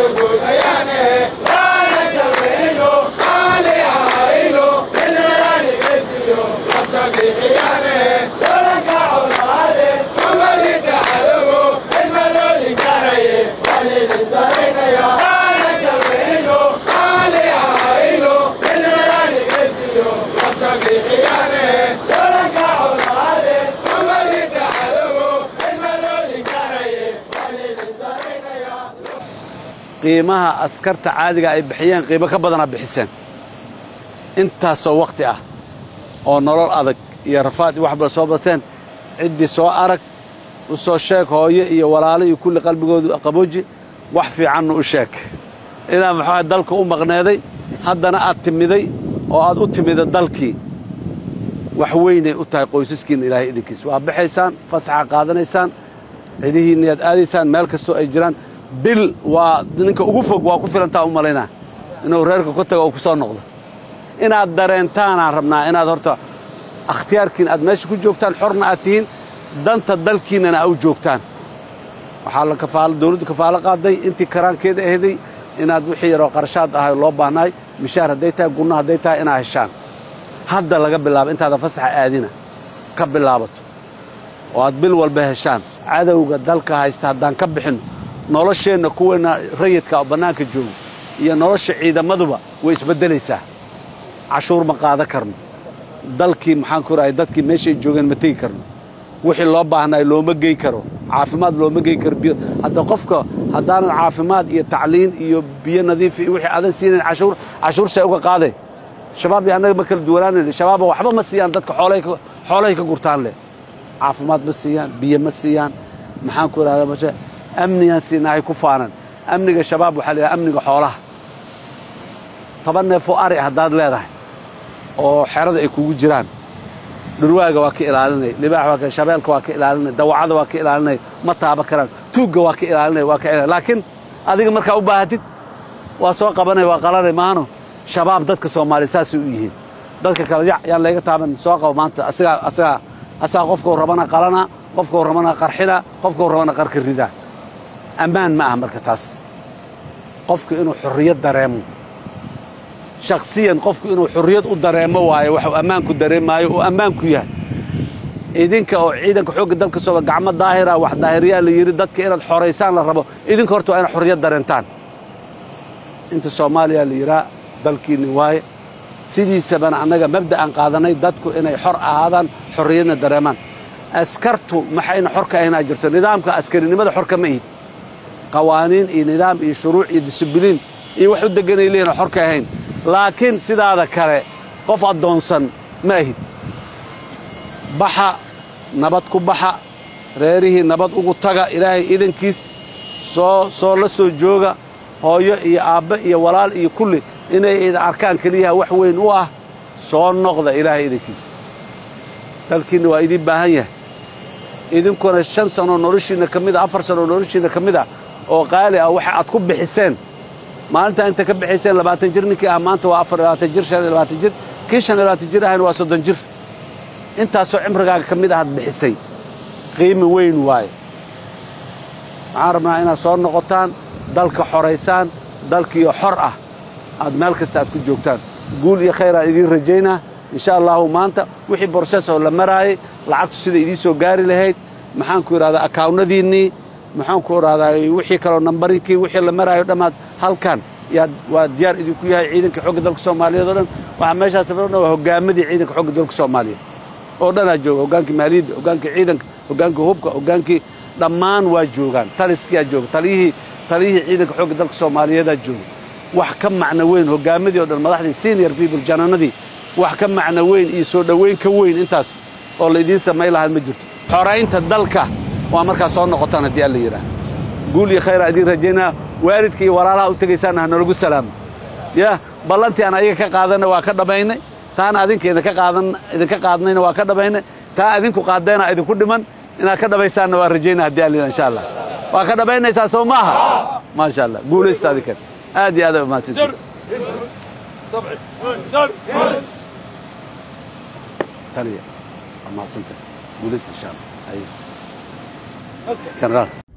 Ayane, eh. Qiimaha askarta caadiga ay bixiyeen qiimo ka badanaa bixiseen. Intaasoo wakhti ah oo nolol adag iyo rafaad iyo waxba soo bateen ciddii soo arag u soo sheeg hooyo iyo walaalo iyo kulli qalbigoodu qabooji wax fiicanna u sheeg. Inaad maxaa dalka u maqneeday haddana aad timiday oo aad u timida dalkii. Wax weynay u tahay qoysaskiinna ilaahay idinkiis. Waa baxaysaan fasaxa qaadanaysaan cidihiinna yaad aadaysaan meel kastoo ay jiraan bil waa ninka ugu fog waa ku filantaa u malaynaa. Inuu reerka ku tago oo ku soo noqdo. Inaad dareentaanaan rabnaa inaad horta akhtiyaarkiin aad meesha ku joogtaan xorna aad tihiin danta dalkiinnana aa u joogtaan. Waxaa la kafaalo dawladdu kafaalo qaaday intii karaankeeda ahday inaad wixii yaroo qarashaad ahay loo baahnaay. Mishaar hadday tahay gunno hadday tahay inaad heshaan. Hadda laga bilaabo intaada fasaxa aadina ka bilaabato. Oo aad bil walba heshaan. Cadowga dalka haysta haddaan ka bixinno نولشين كونا ريت كأبناك الجو يا نولش إذا مذبة ويسبدلي سه عشور مقاعد كرم دلكي محاكورة عدتك ماشي جوجن متي كرم وحي الله بحنا لو مجي كرو. عافماد لو مجي كربي هدا قفكو هدان العافماد يتعلين يبي نظيف وحي هذا سين عشور عشور سوق قاعدة. شباب يعني ما كل دولان الشباب وحبا مسيان دتك حوليك حوليك قرتان له عافماد مسيان بيه مسيان. محاكورة هذا مجه siinahay ku faanan amniga shabaab waxaa la yidhaha amniga xoolaha toban neefoo ari haddaad leedahay oo xerada ay kugu jiraan dhurwaaga waa ka ilaalinay libaax waa ka shabeelka waa ka ilaalinay dawacada waa ka ilaalinay ma taaba karaan tuugga waa ka ilaalinay waa ka ilaalinay laakiin adiga markaa u baahatid waa soo qabanay waa qalanay maano shabaab dadka soomaaliya saasay u yihiin dadka kale yac yaan layga taaban soo qabo maanta asigaa asigaa asagaa qofkau rabana qalana qofkau rabana qarxina qofkau rabana qarka ammaan ma aha marka taas. Qofku inuu xurriyad dareemo. Shakhsiyan qofku inuu xurriyad u dareemo waayo waxuu ammaanku dareemaayo uu ammaanku yahay. Idinka oo ciidanka xoogga dalka sooba gacmo daahira wax daahiriyaa la yidhi dadka inaad xoraysaan la rabo idinka horta waa inaad xurriyad dareentaan inta soomaaliya la yidhaha dalkiinni waaye sidiisabana annaga mabda'an qaadanay dadku inay xor ahaadaan xorriyadna dareemaan. Askartu maxayna xor ka ahaynaa jirto? Nidaamka askarinimada xor kama ihid qawaaniin iyo nidaam iyo shuruuc iyo disibiliin iyo wax u degganay leeyihiin xor ka ahayn. Laakiin sidaada kale qof addoonsan ma ahid baxa nabad ku baxa reerihii nabad ugu taga ilaahay idankiis soo soo la soo jooga hooyo iyo aabbe iyo walaal iyo kulli inay idin arkaan keliyaha wax weyn u ah soo noqda ilaahay idankiis. Dalkiinna waa idiin baahan yahay. Idinkuna shan sanoo noloshiinna ka mid a afar sanoo noloshiinna ka mid ah oo qaali ah waxa aad ku bixiseen. Maalintaa inta ka bixayseen labaatan jir ninkii ah maanta waa afar labaatan jir shan labaatan jir kii shan labaatan jir ahayna waa soddon jir. Intaasoo cimrigaaga ka mid ahaad bixisay. Qiimi weyn waaye. Waxaan rabnaa inaad soo noqotaan dalka xoraysaan dalkiiyo xor ah. Aad meel kasta aad ku joogtaan. Guul iyo khayr aan idiin rajaynaa. Insha allahu maanta wixii borses oo la maraayay lacagtu sida idiin soo gaari lahayd maxaanku idhahdaa akaawnadiinnii maxaanku idhahdaa wixii kaloo nambarinkii wixii la maraayo dhammaad halkan. Yaad waa diyaar idinku yahay ciidanka xogga dalka soomaaliyeed oo dhan. Waxaa meeshaas sababna waa hoggaamadii ciidanka xogga dalka soomaaliyeed. Oo dhanaa jooga hoggaankii maaliyadda hoggaankii ciidanka hoggaankii hubka hoggaankii dhammaan waa joogaan. Taliskiyaa jooga taliyihii taliyihii ciidanka xogga dalka soomaaliyeedaa jooga. Wax ka macno weyn hoggaamadii o dhan madaxdii senior people jananadii wax ka macno weyn iyo soo dhowayn ka weyn intaas oo laydiin samayn lahaa ma jirto. Xoraynta dalka waa markaa soo noqotaan haddii alla yidhaah guul iyo khayraa idiin rajaynaa waalidka iyo walaalaha u tegaysaanna ha nalagu salaamo yah ballantii aan ayaga ka qaadanna waa ka dhammaynay taana adinka idinka qaadan idinka qaadnayna waa ka dhammaynay taa adinku qaaddeena idinku dhiman inaad ka dhammaysaanna waa rajaynaa haddii alla yidhaah insha allah waa ka dhammaynaysaa soo maaha maasha allah guulaysta adinkan aad iyo aad ay umahadsantihin taliya waa mahadsanta guulaysta insha General.